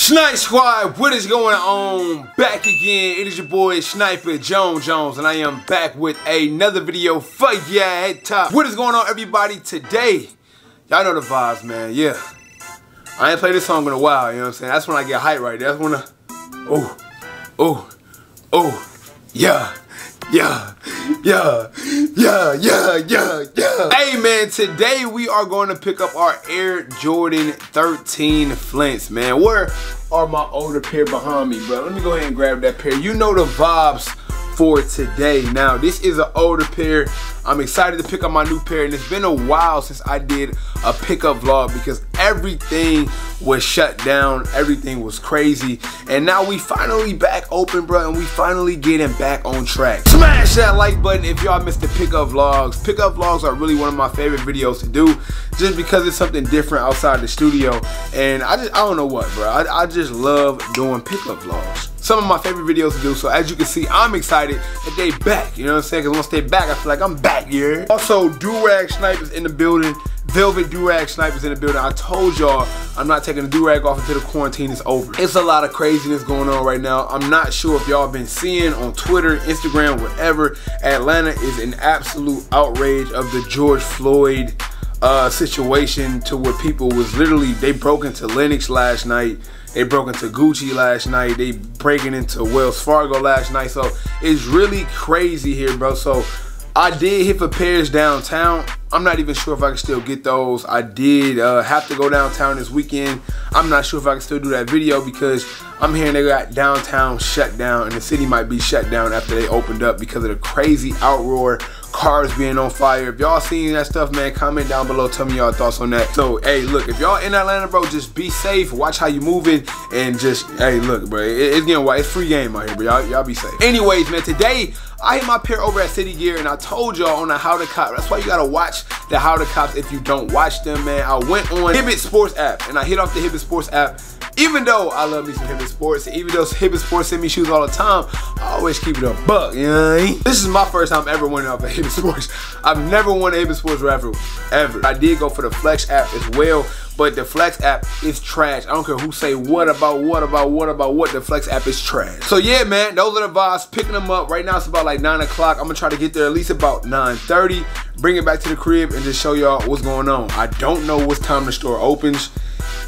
Snipe Squad, what is going on? Back again, it is your boy Sniper Jones Jones, and I am back with another video for ya head top. What is going on, everybody? Today, y'all know the vibes, man. Yeah, I ain't played this song in a while. You know what I'm saying? That's when I get hype right there. That's when I, oh, oh, oh, yeah, yeah, yeah, yeah, yeah, yeah, yeah. Hey man, today we are going to pick up our Air Jordan 13 Flints, man. Where are my older pair behind me, bro? Let me go ahead and grab that pair. You know the vibes for today. Now, this is an older pair. I'm excited to pick up my new pair, and it's been a while since I did a pickup vlog because everything was shut down. Everything was crazy. And now we finally back open, bro, and we finally getting back on track. Smash that like button if y'all missed the pickup vlogs. Pickup vlogs are really one of my favorite videos to do just because it's something different outside the studio. And I just, I don't know what, bro. I, I just love doing pickup vlogs some of my favorite videos to do. So as you can see, I'm excited that they back. You know what I'm saying? Because once they back, I feel like I'm back here. Also, Durag Snipers in the building. Velvet Durag Snipers in the building. I told y'all I'm not taking the Durag off until the quarantine is over. It's a lot of craziness going on right now. I'm not sure if y'all been seeing on Twitter, Instagram, whatever. Atlanta is an absolute outrage of the George Floyd uh, situation to where people was literally, they broke into Lenox last night. They broke into Gucci last night. They breaking into Wells Fargo last night. So it's really crazy here, bro. So I did hit for pairs downtown. I'm not even sure if I can still get those. I did uh, have to go downtown this weekend. I'm not sure if I can still do that video because I'm hearing they got downtown shut down and the city might be shut down after they opened up because of the crazy outroar cars being on fire. If y'all seen that stuff, man, comment down below. Tell me y'all thoughts on that. So, hey, look, if y'all in Atlanta, bro, just be safe. Watch how you moving and just, hey, look, bro, it, it's getting white. It's free game out here, bro. Y'all, y'all be safe. Anyways, man, today I hit my pair over at City Gear and I told y'all on the How to Cop. That's why you gotta watch the How to Cops if you don't watch them, man. I went on Hibbett Sports app and I hit off the Hibbett Sports app even though I love me some Hibbett Sports, even though Hibbett Sports send me shoes all the time, I always keep it a buck, you know what I mean? This is my first time ever winning off of Hibbett Sports. I've never won a Hibbett Sports ever, ever. I did go for the Flex app as well, but the Flex app is trash. I don't care who say what about what about what about what, the Flex app is trash. So yeah, man, those are the vibes, picking them up. Right now it's about like 9 o'clock. I'm gonna try to get there at least about 9.30, bring it back to the crib and just show y'all what's going on. I don't know what time the store opens.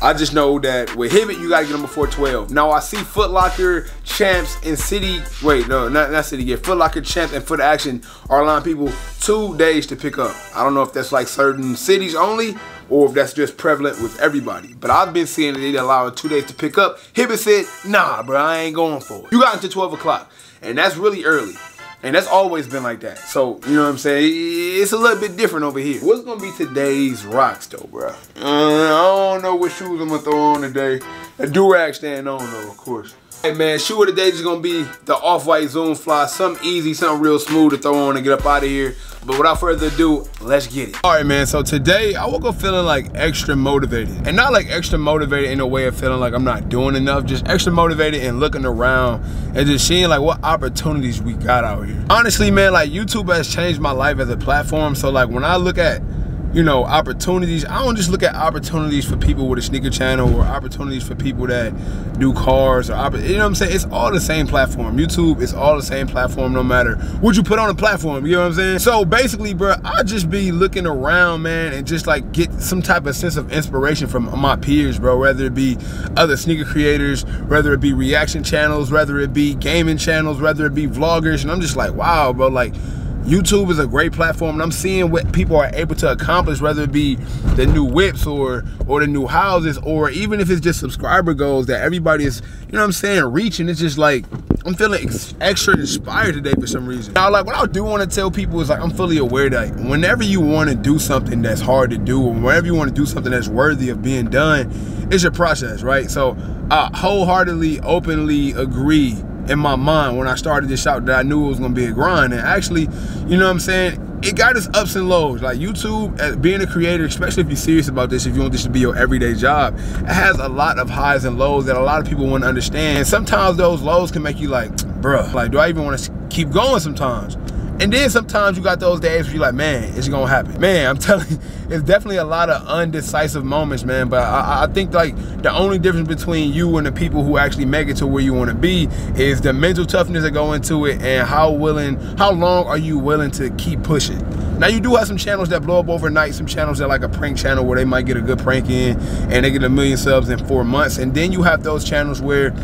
I just know that with Hibbett, you gotta get them before 12. Now I see Foot Locker, Champs, and City, wait, no, not, not City Gear, Foot Locker, Champs, and Foot Action are allowing people two days to pick up. I don't know if that's like certain cities only, or if that's just prevalent with everybody. But I've been seeing that they allow two days to pick up. Hibbett said, nah, bro, I ain't going for it. You got until 12 o'clock, and that's really early. And that's always been like that. So, you know what I'm saying? It's a little bit different over here. What's gonna be today's rocks though, bro? Uh, I don't know what shoes I'm gonna throw on today. A do-rag stand on though, of course. Hey man, shoe of the day is gonna be the off-white Zoom Fly. Something easy, something real smooth to throw on and get up out of here. But without further ado, let's get it. All right, man, so today I woke up feeling like extra motivated. And not like extra motivated in a way of feeling like I'm not doing enough, just extra motivated and looking around and just seeing like what opportunities we got out here. Honestly, man, like YouTube has changed my life as a platform. So like when I look at you know, opportunities. I don't just look at opportunities for people with a sneaker channel or opportunities for people that do cars or, you know what I'm saying? It's all the same platform. YouTube is all the same platform no matter what you put on the platform, you know what I'm saying? So basically, bro, I just be looking around, man, and just like get some type of sense of inspiration from my peers, bro, whether it be other sneaker creators, whether it be reaction channels, whether it be gaming channels, whether it be vloggers, and I'm just like, wow, bro, like, YouTube is a great platform and I'm seeing what people are able to accomplish, whether it be the new whips or or the new houses, or even if it's just subscriber goals that everybody is, you know what I'm saying, reaching. It's just like, I'm feeling extra inspired today for some reason. Now, like what I do want to tell people is like, I'm fully aware that whenever you want to do something that's hard to do, or whenever you want to do something that's worthy of being done, it's your process, right? So I wholeheartedly, openly agree in my mind when I started this shop that I knew it was gonna be a grind. And actually, you know what I'm saying? It got its ups and lows. Like YouTube, as being a creator, especially if you're serious about this, if you want this to be your everyday job, it has a lot of highs and lows that a lot of people want to understand. And sometimes those lows can make you like, bruh, like, do I even want to keep going sometimes? And then sometimes you got those days where you're like, man, it's gonna happen. Man, I'm telling you, it's definitely a lot of undecisive moments, man. But I, I think like the only difference between you and the people who actually make it to where you want to be is the mental toughness that go into it and how willing, how long are you willing to keep pushing. Now you do have some channels that blow up overnight, some channels that like a prank channel where they might get a good prank in and they get a million subs in four months. And then you have those channels where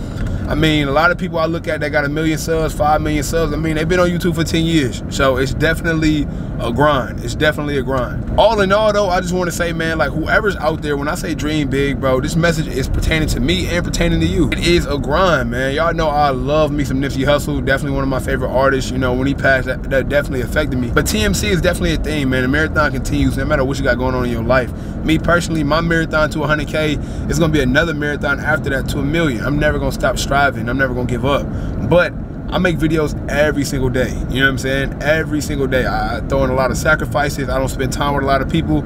I mean, a lot of people I look at that got a million subs, five million subs. I mean, they've been on YouTube for 10 years. So it's definitely a grind. It's definitely a grind. All in all though, I just want to say, man, like whoever's out there, when I say dream big, bro, this message is pertaining to me and pertaining to you. It is a grind, man. Y'all know I love me some Nipsey Hussle. Definitely one of my favorite artists. You know, when he passed, that, that definitely affected me. But TMC is definitely a thing, man. The marathon continues no matter what you got going on in your life. Me personally, my marathon to 100K is going to be another marathon after that to a million. I'm never going to stop striving. I'm never to give up. But I make videos every single day. You know what I'm saying? Every single day. I throw in a lot of sacrifices. I don't spend time with a lot of people.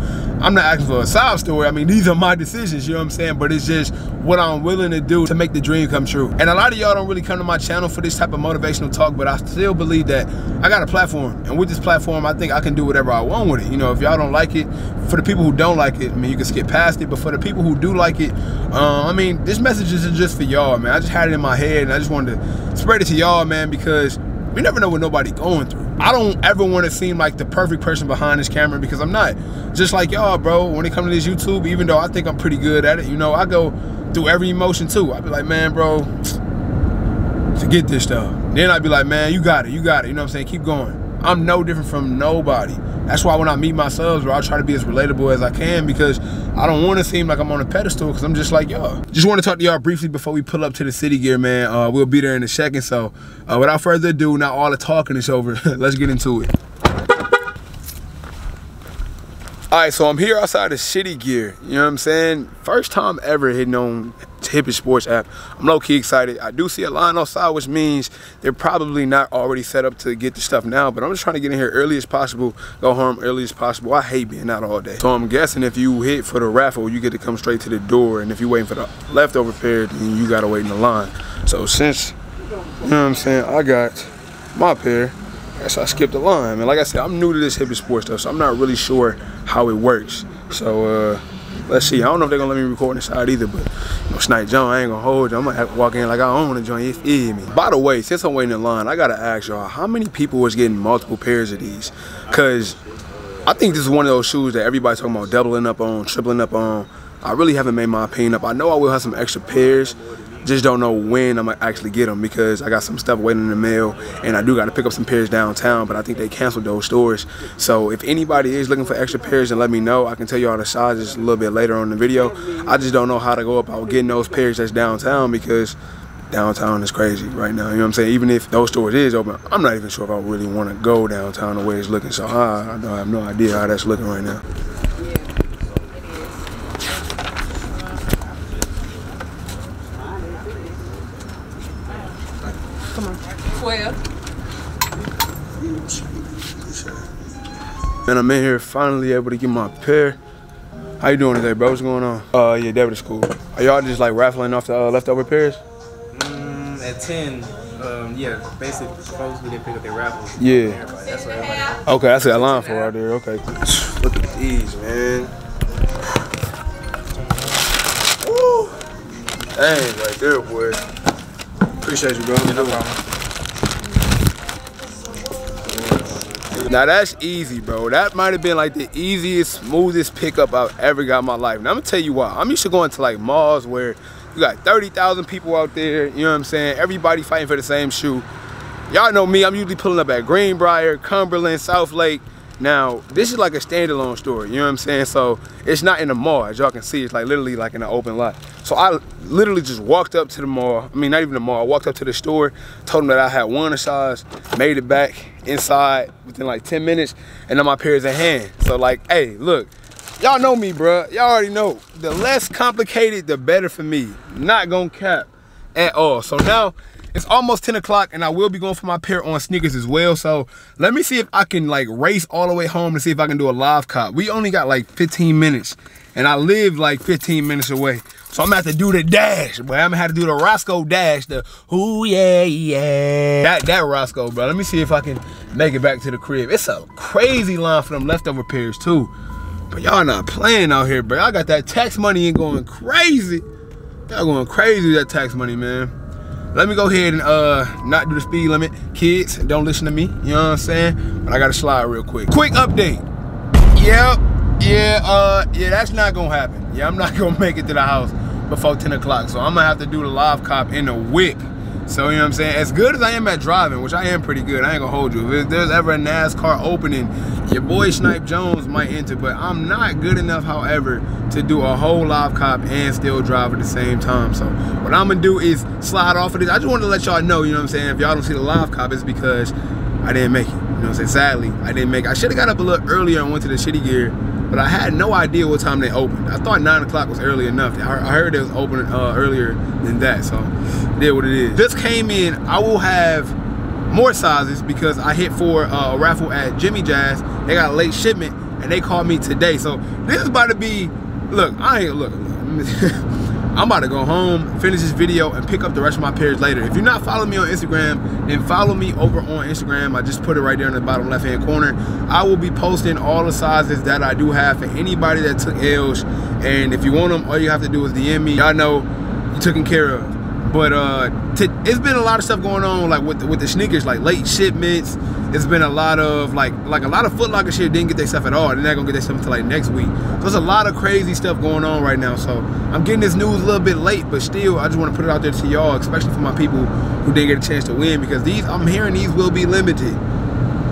I'm not asking for a sob story. I mean, these are my decisions, you know what I'm saying? But it's just what I'm willing to do to make the dream come true. And a lot of y'all don't really come to my channel for this type of motivational talk, but I still believe that I got a platform. And with this platform, I think I can do whatever I want with it. You know, if y'all don't like it, for the people who don't like it, I mean, you can skip past it. But for the people who do like it, uh, I mean, this message isn't just for y'all, man. I just had it in my head and I just wanted to spread it to y'all, man, because we never know what nobody going through. I don't ever want to seem like the perfect person behind this camera because I'm not. Just like y'all, bro, when it comes to this YouTube, even though I think I'm pretty good at it, you know, I go through every emotion too. I'd be like, man, bro, forget this stuff. Then I'd be like, man, you got it, you got it. You know what I'm saying? Keep going. I'm no different from nobody. That's why when I meet my subs, bro, I try to be as relatable as I can because I don't want to seem like I'm on a pedestal because I'm just like y'all. Just want to talk to y'all briefly before we pull up to the city gear, man. Uh, we'll be there in a second. So uh, without further ado, now all the talking is over. Let's get into it. All right, so I'm here outside of City Gear. You know what I'm saying? First time ever hitting on Hibbett Sports app. I'm low-key excited. I do see a line outside, which means they're probably not already set up to get the stuff now, but I'm just trying to get in here early as possible, go home early as possible. I hate being out all day. So I'm guessing if you hit for the raffle, you get to come straight to the door, and if you're waiting for the leftover pair, then you gotta wait in the line. So since, you know what I'm saying, I got my pair, so I skipped the line. And like I said, I'm new to this Hibbett Sports stuff, so I'm not really sure how it works. So uh, let's see. I don't know if they're gonna let me record inside either, but you know, Snipe John, I ain't gonna hold you. I'm gonna have to walk in like I own the joint. You feel me? By the way, since I'm waiting in line, I gotta ask y'all, how many people was getting multiple pairs of these? Cause I think this is one of those shoes that everybody's talking about doubling up on, tripling up on. I really haven't made my opinion up. I know I will have some extra pairs, just don't know when I'm gonna actually get them because I got some stuff waiting in the mail and I do got to pick up some pairs downtown, but I think they canceled those stores. So if anybody is looking for extra pairs, then let me know. I can tell you all the sizes a little bit later on in the video. I just don't know how to go about getting those pairs that's downtown because downtown is crazy right now. You know what I'm saying? Even if those stores is open, I'm not even sure if I really want to go downtown the way it's looking. So I, I have no idea how that's looking right now. Come on. 12. And I'm in here finally able to get my pair. How you doing today, bro? What's going on? Uh, yeah, David is cool. Are y'all just like raffling off the uh, leftover pairs? Mm, at 10, um, yeah, basically, supposedly they pick up their raffles. Yeah. That's what everybody. Okay, that's that line for right there. Okay. Look at these, man. Woo. Dang, right there, boy. Appreciate you, bro. No problem. Now that's easy, bro. That might have been like the easiest, smoothest pickup I've ever got in my life. Now I'm gonna tell you why. I'm used to going to like malls where you got 30,000 people out there, you know what I'm saying? Everybody fighting for the same shoe. Y'all know me, I'm usually pulling up at Greenbrier, Cumberland, South Lake. Now, this is like a standalone store, you know what I'm saying? So it's not in the mall, as y'all can see, it's like literally like in an open lot. So I literally just walked up to the mall, I mean, not even the mall, I walked up to the store, told them that I had one size, made it back inside within like 10 minutes, and then my pair's in hand. So like, hey, look, y'all know me, bruh. Y'all already know. The less complicated, the better for me. Not gonna cap at all. So now, it's almost 10 o'clock and I will be going for my pair on sneakers as well. So let me see if I can like race all the way home to see if I can do a live cop. We only got like 15 minutes and I live like 15 minutes away. So I'm gonna have to do the dash, but I'm gonna have to do the Roscoe dash, the ooh yeah, yeah. That that Roscoe, bro. Let me see if I can make it back to the crib. It's a crazy line for them leftover pairs too. But y'all not playing out here, bro. Y'all got that tax money and going crazy. Y'all going crazy with that tax money, man. Let me go ahead and uh not do the speed limit. Kids, don't listen to me. You know what I'm saying? But I gotta slide real quick. Quick update. Yep. Yeah, uh, yeah, that's not gonna happen. Yeah, I'm not gonna make it to the house before 10 o'clock. So I'm gonna have to do the live cop in the whip. So, you know what I'm saying? As good as I am at driving, which I am pretty good, I ain't gonna hold you. If there's ever a NASCAR opening, your boy Snipe Jones might enter, but I'm not good enough, however, to do a whole live cop and still drive at the same time. So, what I'm gonna do is slide off of this. I just wanted to let y'all know, you know what I'm saying? If y'all don't see the live cop, it's because I didn't make it. You know what I'm saying? Sadly, I didn't make it. I should have got up a little earlier and went to the City Gear, but I had no idea what time they opened. I thought 9 o'clock was early enough. I heard it was opening uh, earlier than that, so it did what it is. This came in. I will have more sizes because I hit for uh, a raffle at Jimmy Jazz. They got a late shipment, and they called me today. So this is about to be, look, I ain't, look I'm about to go home, finish this video, and pick up the rest of my pairs later. If you're not following me on Instagram, then follow me over on Instagram. I just put it right there in the bottom left-hand corner. I will be posting all the sizes that I do have for anybody that took L's. And if you want them, all you have to do is DM me. Y'all know you taken care of. But uh, it's been a lot of stuff going on, like with the, with the sneakers, like late shipments. It's been a lot of like like a lot of Foot Locker shit didn't get their stuff at all. They're not gonna get their stuff until like next week. So there's a lot of crazy stuff going on right now. So I'm getting this news a little bit late, but still, I just want to put it out there to y'all, especially for my people who didn't get a chance to win, because these I'm hearing these will be limited.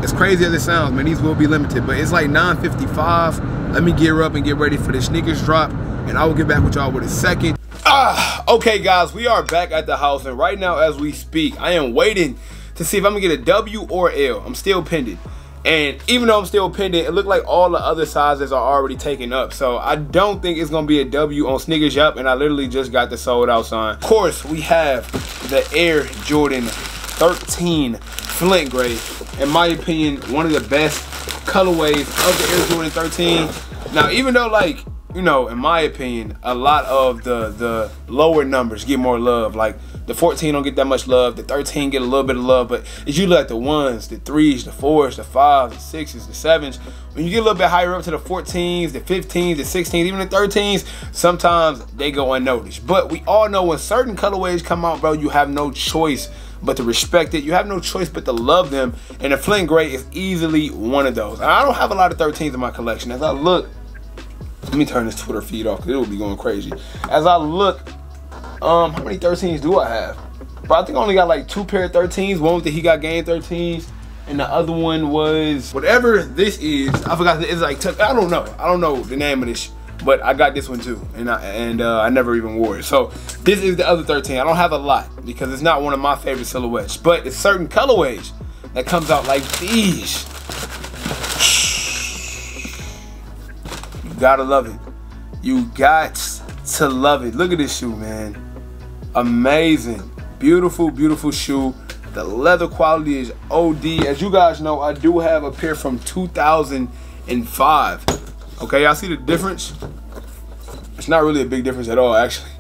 As crazy as it sounds, man, these will be limited. But it's like 9:55. Let me gear up and get ready for the sneakers drop, and I will get back with y'all with a second. Ah, okay, guys, we are back at the house, and right now, as we speak, I am waiting to see if I'm gonna get a W or L. I'm still pending. And even though I'm still pending, it looked like all the other sizes are already taken up. So I don't think it's gonna be a W on SNKRS app, and I literally just got the sold out sign. Of course, we have the Air Jordan 13 Flint Gray. In my opinion, one of the best colorways of the Air Jordan 13. Now, even though like you know, in my opinion, a lot of the the lower numbers get more love. Like the 14 don't get that much love. The 13 get a little bit of love, but it's usually like the ones, the threes, the fours, the fives, the sixes, the sevens. When you get a little bit higher up to the 14s, the 15s, the 16s, even the 13s, sometimes they go unnoticed. But we all know when certain colorways come out, bro, you have no choice but to respect it. You have no choice but to love them. And the Flint Gray is easily one of those. I don't have a lot of 13s in my collection. As I look let me turn this Twitter feed off because it will be going crazy. As I look, um, how many 13s do I have? But I think I only got like two pair of 13s. One with the He Got Game 13s. And the other one was whatever this is. I forgot. That it's like I don't know. I don't know the name of this, but I got this one too, and I and uh, I never even wore it. So this is the other 13. I don't have a lot because it's not one of my favorite silhouettes, but it's certain colorways that comes out like these. Gotta love it. You got to love it. Look at this shoe, man. Amazing. Beautiful, beautiful shoe. The leather quality is OD. As you guys know, I do have a pair from 2005. Okay, y'all see the difference? It's not really a big difference at all, actually.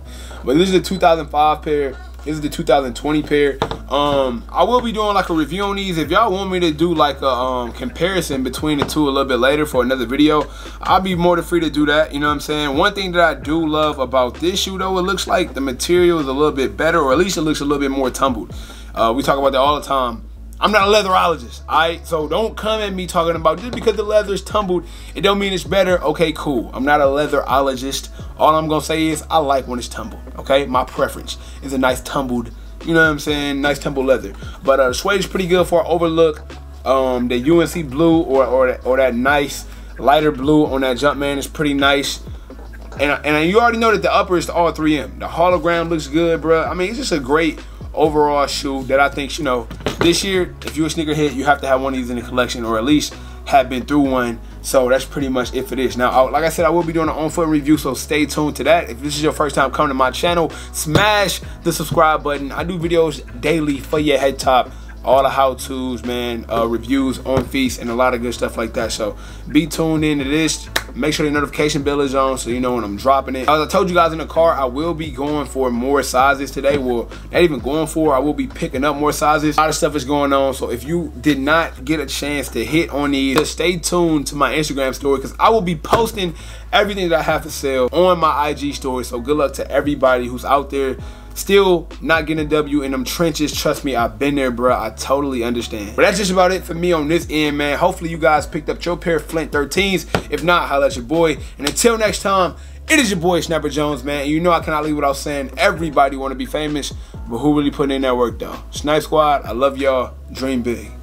But this is a 2005 pair. This is the 2020 pair. Um, I will be doing like a review on these. If y'all want me to do like a um, comparison between the two a little bit later for another video, I'll be more than free to do that. You know what I'm saying? One thing that I do love about this shoe though, it looks like the material is a little bit better, or at least it looks a little bit more tumbled. Uh, we talk about that all the time. I'm not a leatherologist, alright? So don't come at me talking about just because the leather is tumbled, it don't mean it's better. Okay, cool. I'm not a leatherologist. All I'm gonna say is I like when it's tumbled, okay? My preference is a nice tumbled, you know what I'm saying? Nice tumbled leather. But uh, suede is pretty good for overlook. Um, the UNC blue or, or, that, or that nice lighter blue on that Jumpman is pretty nice. And, and you already know that the upper is the all 3M. The hologram looks good, bro. I mean, it's just a great overall shoe that I think, you know, this year, if you're a sneakerhead, you have to have one of these in the collection or at least have been through one. So that's pretty much it for this. Now, like I said, I will be doing an on-foot review, so stay tuned to that. If this is your first time coming to my channel, smash the subscribe button. I do videos daily for your head top. All the how-tos, man, uh, reviews on feast, and a lot of good stuff like that. So be tuned into this. Make sure the notification bell is on so you know when I'm dropping it. As I told you guys in the car, I will be going for more sizes today. Well, not even going for, I will be picking up more sizes. A lot of stuff is going on. So if you did not get a chance to hit on these, just stay tuned to my Instagram story because I will be posting everything that I have to sell on my IG story. So good luck to everybody who's out there still not getting a W in them trenches. Trust me, I've been there, bro. I totally understand. But that's just about it for me on this end, man. Hopefully you guys picked up your pair of Flint 13s. If not, holla at your boy. And until next time, it is your boy Sniper Jones, man. And you know I cannot leave without saying everybody want to be famous, but who really put in that work though? Snipe Squad, I love y'all. Dream big.